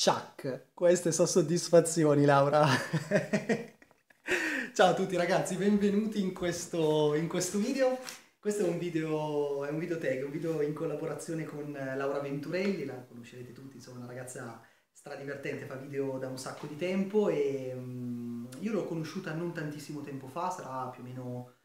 Ciak, queste sono soddisfazioni, Laura. Ciao a tutti ragazzi, benvenuti in questo, in questo video. Questo è un video, è un video tag, un video in collaborazione con Laura Venturelli, la conoscerete tutti, insomma una ragazza stradivertente, fa video da un sacco di tempo e um, io l'ho conosciuta non tantissimo tempo fa, sarà più o meno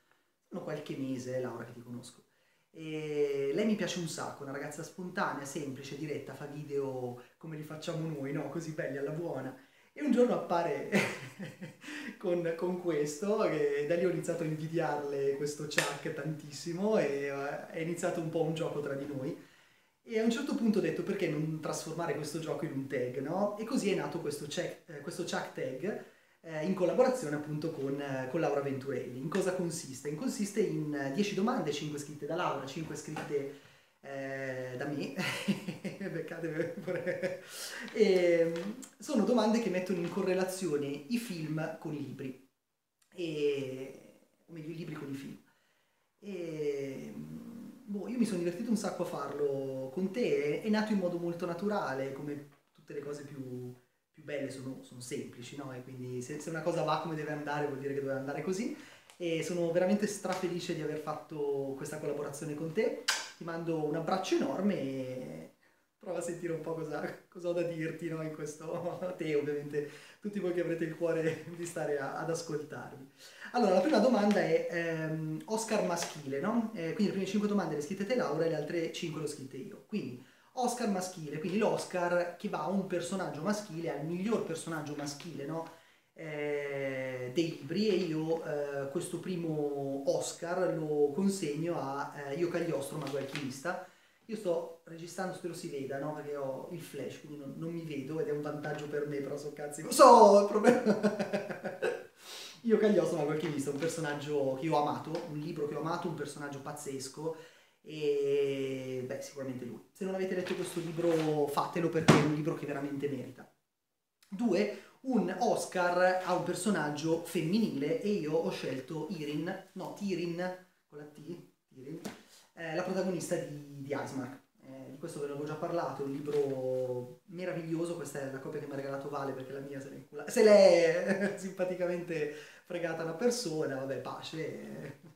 qualche mese, Laura che ti conosco. E lei mi piace un sacco, una ragazza spontanea, semplice, diretta, fa video come li facciamo noi, no? Così belli, alla buona. E un giorno appare con, con, questo, e da lì ho iniziato a invidiarle questo Chuck tantissimo e uh, è iniziato un po' un gioco tra di noi. E a un certo punto ho detto perché non trasformare questo gioco in un tag, no? E così è nato questo, check, eh, questo Chuck tag eh, in collaborazione appunto con, eh, con, Laura Venturelli. In cosa consiste? Consiste in 10 eh, domande, 5 scritte da Laura, 5 scritte eh, da me, e, mm, sono domande che mettono in correlazione i film con i libri, e, o meglio i libri con i film. E, mm, boh, io mi sono divertito un sacco a farlo con te, è nato in modo molto naturale, come tutte le cose più belle sono, sono semplici, no? E quindi se, se, una cosa va come deve andare vuol dire che deve andare così. E sono veramente strafelice di aver fatto questa collaborazione con te. Ti mando un abbraccio enorme e prova a sentire un po' cosa, cosa ho da dirti no? in questo, a te ovviamente, tutti voi che avrete il cuore di stare a, ad ascoltarmi. Allora, la prima domanda è ehm, Oscar maschile, no? Eh, quindi le prime 5 domande le scritte te Laura e le altre 5 le ho scritte io. Quindi, Oscar maschile, quindi l'Oscar che va a un personaggio maschile, al miglior personaggio maschile no? eh, dei libri e io eh, questo primo Oscar lo consegno a eh, Io Cagliostro, mago alchimista. Io sto registrando, spero si veda, no? Perché ho il flash, quindi non, non mi vedo ed è un vantaggio per me, però so cazzi. So, il problema... Io Cagliostro, mago alchimista, un personaggio che ho amato, un libro che ho amato, un personaggio pazzesco e beh, sicuramente lui. Se non avete letto questo libro fatelo perché è un libro che veramente merita. Due, un Oscar a un personaggio femminile e io ho scelto Irin, no, Tirin, con la T, Tirin, eh, la protagonista di, di Icemark. Eh, di questo ve ne avevo già parlato, è un libro meraviglioso, questa è la copia che mi ha regalato Vale perché la mia se l'è, se l'è simpaticamente fregata una persona, vabbè, pace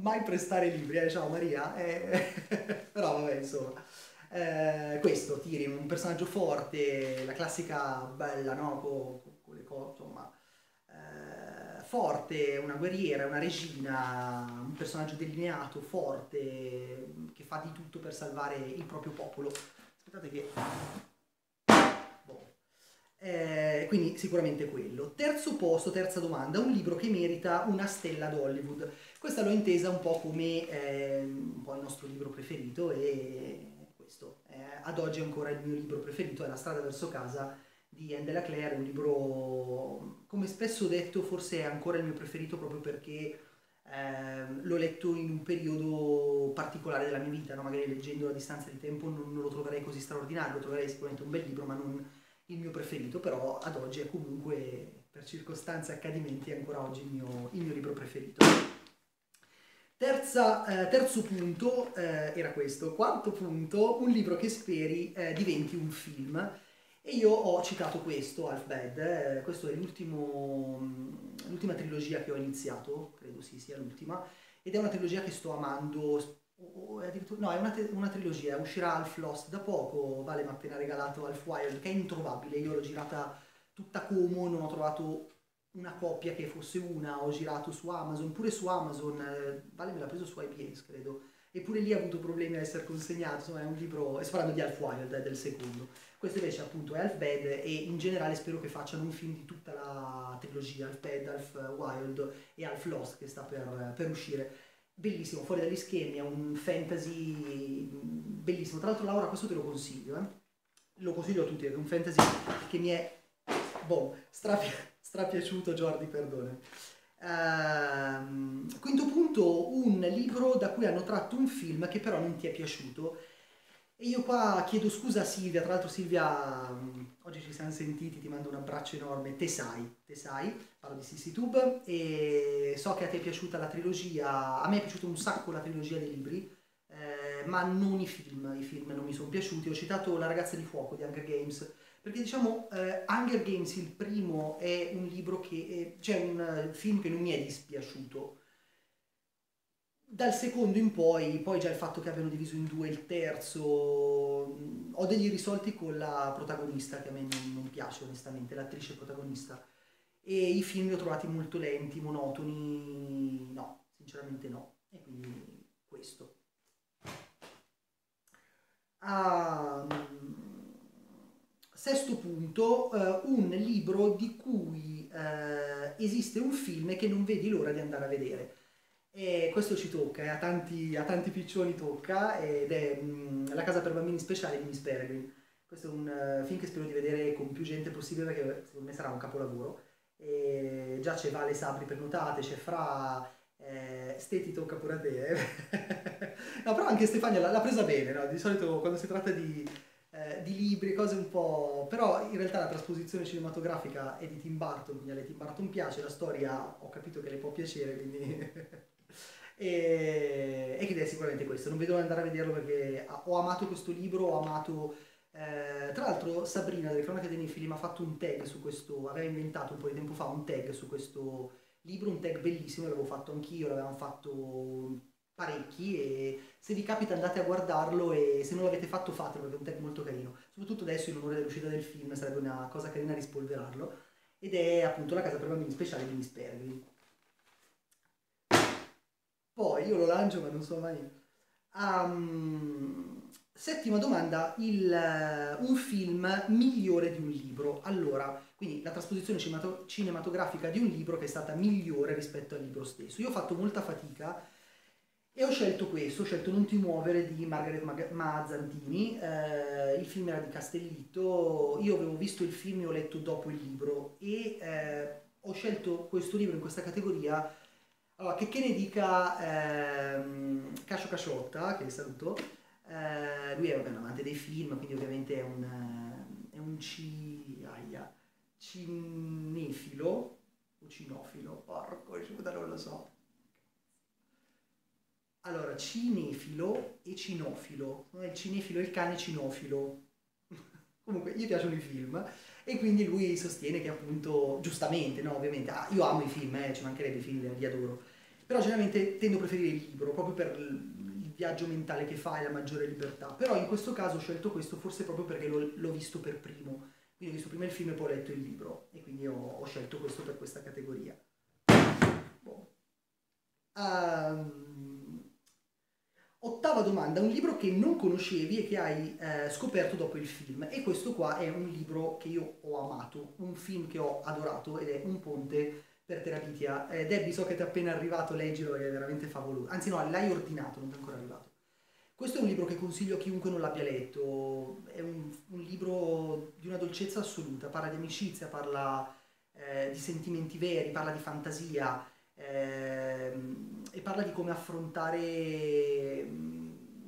mai prestare libri, eh, ciao Maria, eh, però vabbè insomma. Eh, questo, Tyrion, un personaggio forte, la classica bella, no? Con, con le cose, insomma, eh, forte, una guerriera, una regina, un personaggio delineato, forte, che fa di tutto per salvare il proprio popolo. Aspettate che... Boh. Eh, quindi sicuramente quello. Terzo posto, terza domanda, un libro che merita una stella ad Hollywood. Questa l'ho intesa un po' come eh, un po' il nostro libro preferito e questo eh, ad oggi ancora il mio libro preferito, è La strada verso casa di Anne Delaclaire, un libro, come spesso ho detto, forse è ancora il mio preferito proprio perché eh, l'ho letto in un periodo particolare della mia vita, no? magari leggendo a distanza di tempo non, non, lo troverei così straordinario, lo troverei sicuramente un bel libro, ma non il mio preferito, però ad oggi è comunque, per circostanze e accadimenti, ancora oggi il mio, il mio libro preferito. Terza, eh, terzo punto eh, era questo. Quarto punto, un libro che speri eh, diventi un film. E io ho citato questo, Half Bad, eh, questa è l'ultima trilogia che ho iniziato, credo sì sia l'ultima, ed è una trilogia che sto amando, no è una, una, trilogia, uscirà Half Lost da poco, Vale mi ha appena regalato Half Wild, che è introvabile, io l'ho girata tutta Como, non ho trovato una coppia che fosse una, ho girato su Amazon, pure su Amazon, eh, Vale me l'ha preso su IPS credo, eppure lì ha avuto problemi a essere consegnato, insomma è un libro, sto parlando di Half Wild, eh, del secondo. Questo invece appunto è Half Bad e in generale spero che facciano un film di tutta la trilogia, Half Bad, Half Wild e Half Lost che sta per, per uscire. Bellissimo, fuori dagli schemi, è un fantasy bellissimo. Tra l'altro Laura questo te lo consiglio, eh? lo consiglio a tutti, è un fantasy che mi è, boh, strapiaciuto strapiaciuto Jordi, perdone. Uh, quinto punto, un libro da cui hanno tratto un film che però non ti è piaciuto. E io qua chiedo scusa a Silvia, tra l'altro Silvia, oggi ci siamo sentiti, ti mando un abbraccio enorme, te sai, te sai, parlo di SissiTube e so che a te è piaciuta la trilogia, a me è piaciuta un sacco la trilogia dei libri, eh, ma non i film, i film non mi sono piaciuti. Ho citato La ragazza di fuoco di Hunger Games, perché diciamo eh, Hunger Games il primo è un libro che c'è cioè un uh, film che non mi è dispiaciuto dal secondo in poi, poi già il fatto che abbiano diviso in due il terzo, ho degli risolti con la protagonista che a me non, non piace onestamente, l'attrice protagonista. E i film li ho trovati molto lenti, monotoni, no, sinceramente no. E quindi questo. Ah, sesto punto, uh, un libro di cui uh, esiste un film che non vedi l'ora di andare a vedere. E questo ci tocca, eh, a, tanti, a, tanti, piccioni tocca, ed è mh, mm, La casa per bambini speciali di Miss Peregrine. Questo è un uh, film che spero di vedere con più gente possibile perché secondo me sarà un capolavoro. E già c'è Vale Sabri per notate, c'è Fra, eh, Ste ti tocca pure a te. Eh. no, però anche Stefania l'ha presa bene, no? Di solito quando si tratta di, eh, di libri, cose un po'... Però in realtà la trasposizione cinematografica è di Tim Burton, quindi a lei Tim Burton piace, la storia ho capito che le può piacere, quindi... e, e che è sicuramente questo. Non vedo andare a vederlo perché ho amato questo libro, ho amato... Eh, tra l'altro Sabrina delle cronache dei Nefili mi ha fatto un tag su questo, aveva inventato un po' di tempo fa un tag su questo libro, un tag bellissimo, l'avevo fatto anch'io, l'avevamo fatto parecchi e se vi capita andate a guardarlo e se non l'avete fatto fatelo perché è un tag molto carino, soprattutto adesso in onore dell'uscita del film sarebbe una cosa carina rispolverarlo ed è appunto la casa per bambini speciale di Miss Peregrine. Io lo lancio ma non so mai. Um, settima domanda, il, un film migliore di un libro. Allora, quindi la trasposizione cinematografica di un libro che è stata migliore rispetto al libro stesso. Io ho fatto molta fatica e ho scelto questo, ho scelto Non ti muovere di Margaret Mazzantini, eh, il film era di Castellitto, io avevo visto il film e ho letto dopo il libro e eh, ho scelto questo libro in questa categoria allora, che, che ne dica ehm, Cascio Casciotta, che saluto, eh, lui è vabbè, un amante dei film, quindi ovviamente è un, eh, è un ci, aia, cinefilo, o cinofilo, porco, non lo so. Allora, cinefilo e cinofilo, il cinefilo è il cane cinofilo. Comunque, gli piacciono i film e quindi lui sostiene che appunto, giustamente, no, ovviamente, ah, io amo i film, eh, ci mancherebbe i film, li adoro, però generalmente tendo a preferire il libro, proprio per il viaggio mentale che fa e la maggiore libertà, però in questo caso ho scelto questo forse proprio perché l'ho, l'ho visto per primo, quindi ho visto prima il film e poi ho letto il libro, e quindi ho, ho scelto questo per questa categoria. Boh. Um, Ottava domanda, un libro che non conoscevi e che hai eh, scoperto dopo il film. E questo qua è un libro che io ho amato, un film che ho adorato ed è Un ponte per Terapitia. Eh, Debbie, so che ti è appena arrivato, leggilo, è veramente favoloso. Anzi no, l'hai ordinato, non ti è ancora arrivato. Questo è un libro che consiglio a chiunque non l'abbia letto, è un, un libro di una dolcezza assoluta, parla di amicizia, parla eh, di sentimenti veri, parla di fantasia, ehm, e parla di come affrontare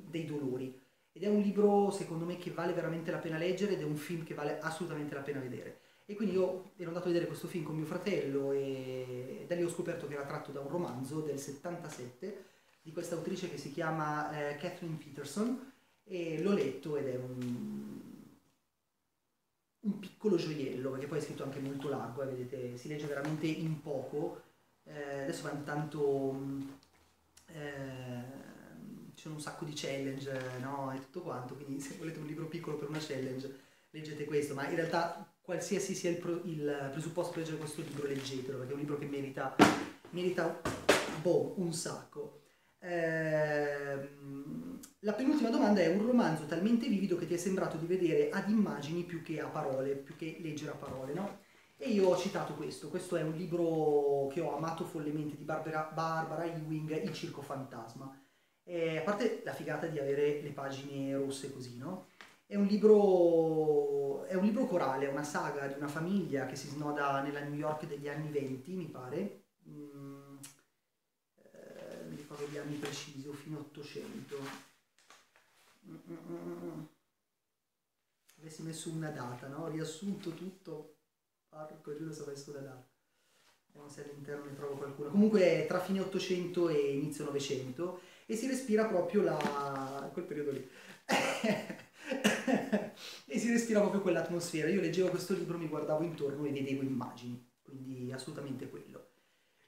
dei dolori. Ed è un libro, secondo me, che vale veramente la pena leggere ed è un film che vale assolutamente la pena vedere. E quindi io ero andato a vedere questo film con mio fratello e da lì ho scoperto che era tratto da un romanzo del 77 di questa autrice che si chiama eh, Kathleen Peterson e l'ho letto ed è un, un piccolo gioiello perché poi è scritto anche molto largo, eh, vedete, si legge veramente in poco eh, adesso vanno tanto, eh, c'è un sacco di challenge no? e tutto quanto, quindi se volete un libro piccolo per una challenge leggete questo, ma in realtà qualsiasi sia il, pro, il presupposto per leggere questo libro leggetelo, perché è un libro che merita, merita boh, un sacco. Eh, la penultima domanda è un romanzo talmente vivido che ti è sembrato di vedere ad immagini più che a parole, più che leggere a parole, no? E io ho citato questo, questo è un libro che ho amato follemente di Barbara, Barbara Ewing, Il Circo Fantasma. E a parte la figata di avere le pagine rosse così, no? È un, libro, è un libro corale, è una saga di una famiglia che si snoda nella New York degli anni 20, mi pare. Mm, eh, mi ricordo gli anni precisi, o fino 800. Mm, mm, mm, mm, Avessi messo una data, no? Riassunto tutto Porco giuro se vai da data. Vediamo se all'interno ne trovo qualcuno. Comunque è tra fine 800 e inizio 900 e si respira proprio la... quel periodo lì. e si respira proprio quell'atmosfera. Io leggevo questo libro, mi guardavo intorno e vedevo immagini, quindi assolutamente quello.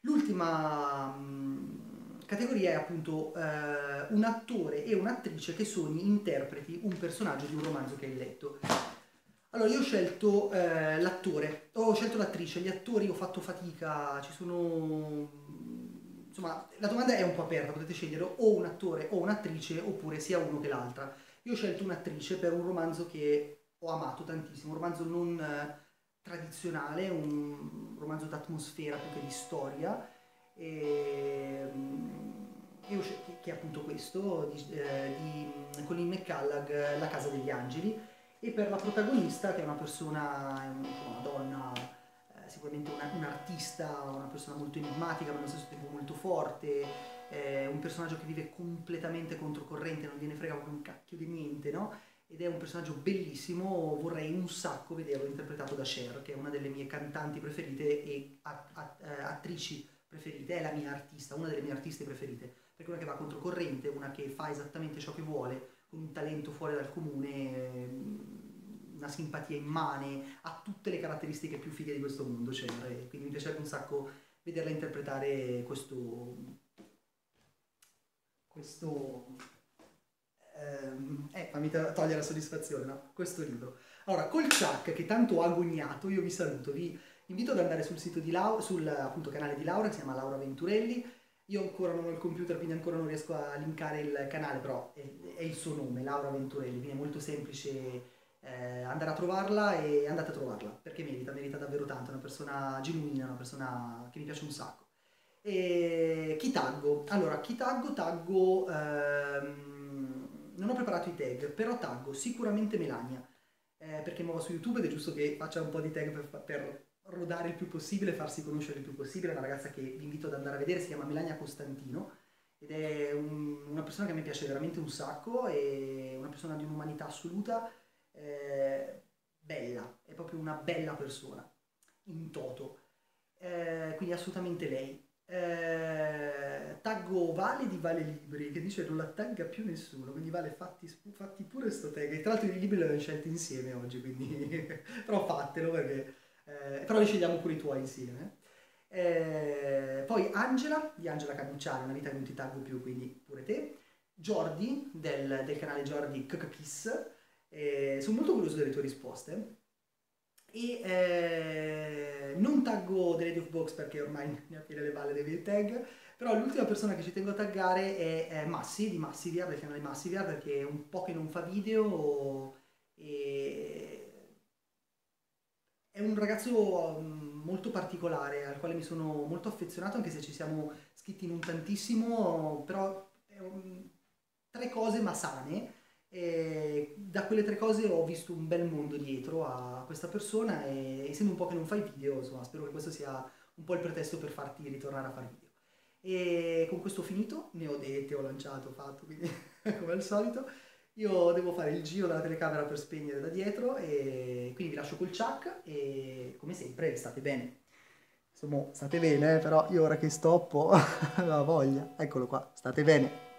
L'ultima mh, categoria è appunto eh, un attore e un'attrice che sogni interpreti un personaggio di un romanzo che hai letto. Allora, io ho scelto eh, l'attore, ho scelto l'attrice, gli attori ho fatto fatica, ci sono... Insomma, la domanda è un po' aperta, potete scegliere o un attore o un'attrice oppure sia uno che l'altra. Io ho scelto un'attrice per un romanzo che ho amato tantissimo, un romanzo non eh, tradizionale, un romanzo d'atmosfera più che di storia, e, e che, che, è appunto questo, di, eh, di Colin McCallag, La casa degli angeli e per la protagonista che è una persona, una donna, eh, sicuramente una, un artista, una persona molto enigmatica ma allo stesso tempo molto forte, eh, un personaggio che vive completamente controcorrente, non gliene frega proprio un cacchio di niente, no? Ed è un personaggio bellissimo, vorrei un sacco vederlo interpretato da Cher, che è una delle mie cantanti preferite e eh, attrici preferite, è la mia artista, una delle mie artiste preferite, perché è una che va controcorrente, una che fa esattamente ciò che vuole, un talento fuori dal comune, una simpatia immane, ha tutte le caratteristiche più fighe di questo mondo, cioè, quindi mi piacerebbe un sacco vederla interpretare questo... questo... Ehm, eh, fammi togliere la soddisfazione, no? Questo libro. Allora, col Chuck, che tanto ho agognato, io vi saluto, vi invito ad andare sul sito di Laura, sul appunto, canale di Laura, che si chiama Laura Venturelli, io ancora non ho il computer, quindi ancora non riesco a linkare il canale, però è, il suo nome, Laura Venturelli, quindi è molto semplice eh, andare a trovarla e andate a trovarla, perché merita, merita davvero tanto, è una persona genuina, una persona che mi piace un sacco. E chi taggo? Allora, chi taggo? Taggo... Ehm, non ho preparato i tag, però taggo sicuramente Melania, eh, perché è nuova su YouTube ed è giusto che faccia un po' di tag per, per rodare il più possibile, farsi conoscere il più possibile. È una ragazza che vi invito ad andare a vedere, si chiama Melania Costantino ed è un, una persona che me piace veramente un sacco, è una persona di un'umanità assoluta, eh, bella, è proprio una bella persona, in toto. Eh, quindi assolutamente lei. Eh, taggo Vale di Vale Libri che dice non la tagga più nessuno quindi Vale fatti, fatti pure sto tag e tra l'altro i libri li abbiamo scelti insieme oggi quindi però fatelo perché eh, però li scegliamo pure i tuoi insieme. Eh, poi Angela, di Angela Canucciani, una vita che non ti taggo più, quindi pure te. Jordi, del, del canale Jordi Kiss, eh, sono molto curioso delle tue risposte. E eh, non taggo The Lady of Box perché ormai mi affila le balle dei miei tag, però l'ultima persona che ci tengo a taggare è, è Massi, di Massivia, del canale Massivia, perché è un po' che non fa video e è un ragazzo mm, molto particolare al quale mi sono molto affezionato anche se ci siamo scritti non tantissimo, però un, tre cose ma sane. E da quelle tre cose ho visto un bel mondo dietro a questa persona e essendo un po' che non fai video, insomma, spero che questo sia un po' il pretesto per farti ritornare a fare video. E con questo ho finito, ne ho dette, ho lanciato, ho fatto, quindi come al solito. Io devo fare il giro della telecamera per spegnere da dietro e quindi vi lascio col chuck e come sempre state bene. Insomma, state bene, eh, però io ora che stoppo la voglia. Eccolo qua, state bene.